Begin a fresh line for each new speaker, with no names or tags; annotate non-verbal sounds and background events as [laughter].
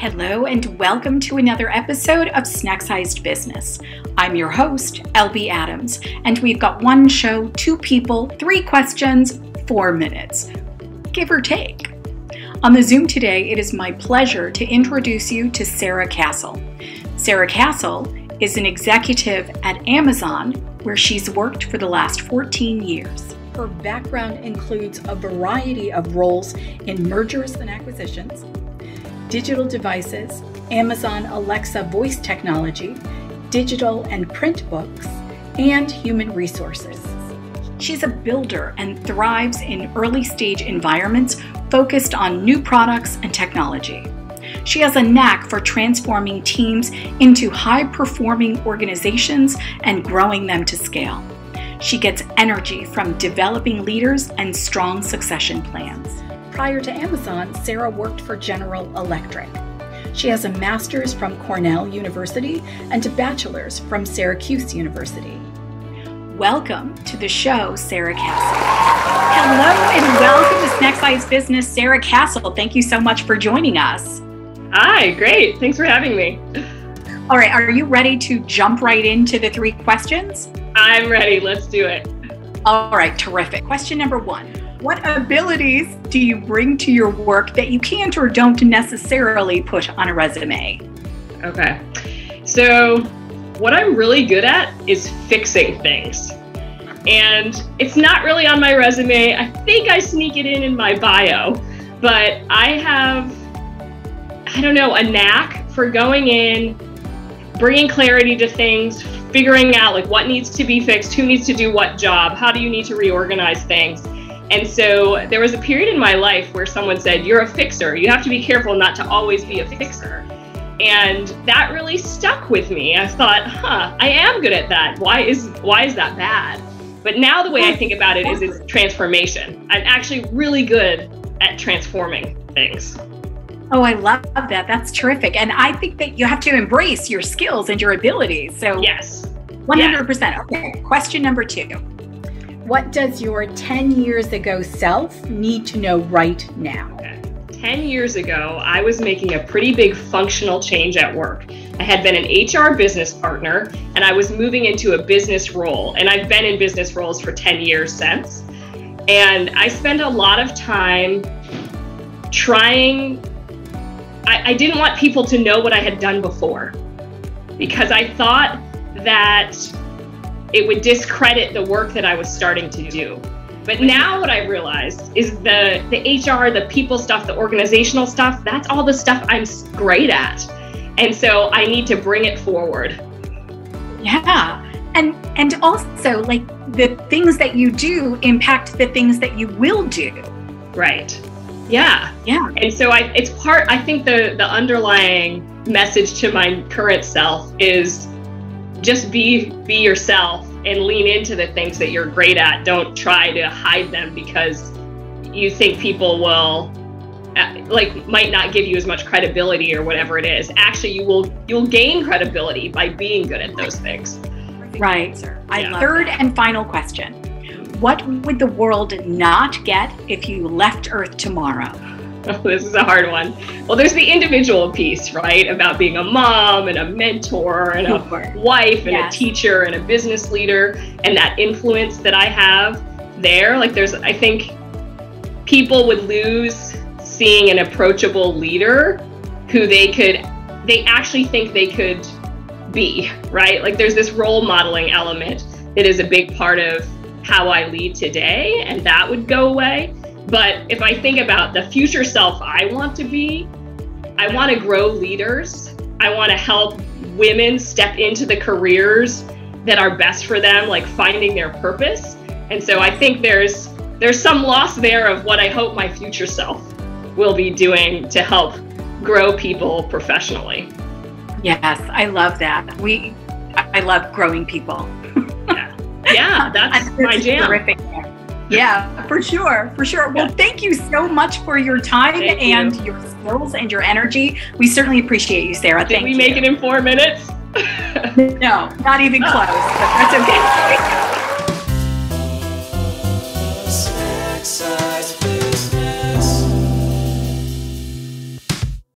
Hello, and welcome to another episode of Snack Sized Business. I'm your host, LB Adams, and we've got one show, two people, three questions, four minutes, give or take. On the Zoom today, it is my pleasure to introduce you to Sarah Castle. Sarah Castle is an executive at Amazon, where she's worked for the last 14 years. Her background includes a variety of roles in mergers and acquisitions digital devices, Amazon Alexa voice technology, digital and print books, and human resources. She's a builder and thrives in early stage environments focused on new products and technology. She has a knack for transforming teams into high performing organizations and growing them to scale. She gets energy from developing leaders and strong succession plans. Prior to Amazon, Sarah worked for General Electric. She has a master's from Cornell University and a bachelor's from Syracuse University. Welcome to the show, Sarah Castle. Hello and welcome to Snack Size Business, Sarah Castle. Thank you so much for joining us.
Hi, great. Thanks for having me.
All right, are you ready to jump right into the three questions?
I'm ready. Let's do it.
All right, terrific. Question number one what abilities do you bring to your work that you can't or don't necessarily put on a resume?
Okay. So, what I'm really good at is fixing things. And it's not really on my resume. I think I sneak it in in my bio, but I have, I don't know, a knack for going in, bringing clarity to things, figuring out like what needs to be fixed, who needs to do what job, how do you need to reorganize things and so there was a period in my life where someone said, You're a fixer. You have to be careful not to always be a fixer. And that really stuck with me. I thought, huh, I am good at that. Why is why is that bad? But now the way I think about it is it's transformation. I'm actually really good at transforming things.
Oh, I love that. That's terrific. And I think that you have to embrace your skills and your abilities. So
Yes.
100%. Yeah. Okay. Question number 2. What does your 10 years ago self need to know right now?
10 years ago, I was making a pretty big functional change at work. I had been an HR business partner and I was moving into a business role. And I've been in business roles for 10 years since. And I spent a lot of time trying, I, I didn't want people to know what I had done before because I thought that it would discredit the work that I was starting to do. But now what I realized is the the HR, the people stuff, the organizational stuff, that's all the stuff I'm great at. And so I need to bring it forward.
Yeah. And and also like the things that you do impact the things that you will do.
Right. Yeah.
Yeah.
And so I it's part I think the the underlying message to my current self is just be be yourself and lean into the things that you're great at. Don't try to hide them because you think people will uh, like might not give you as much credibility or whatever it is. Actually, you will you'll gain credibility by being good at those things.
Right. I third that. and final question. What would the world not get if you left Earth tomorrow? [laughs]
Oh, this is a hard one. Well, there's the individual piece, right? About being a mom and a mentor and a [laughs] wife and yes. a teacher and a business leader and that influence that I have there. Like, there's, I think people would lose seeing an approachable leader who they could, they actually think they could be, right? Like, there's this role modeling element that is a big part of how I lead today, and that would go away. But if I think about the future self I want to be, I want to grow leaders. I want to help women step into the careers that are best for them, like finding their purpose. And so I think there's there's some loss there of what I hope my future self will be doing to help grow people professionally.
Yes, I love that. We I love growing people.
yeah. Yeah, [laughs] that's my jam.
Terrific. Yeah, [laughs] for sure, for sure. Well, thank you so much for your time thank and you. your skills and your energy. We certainly appreciate you, Sarah.
Did
thank
we
you.
make it in four minutes? [laughs]
no, not even ah. close, but that's okay. [laughs]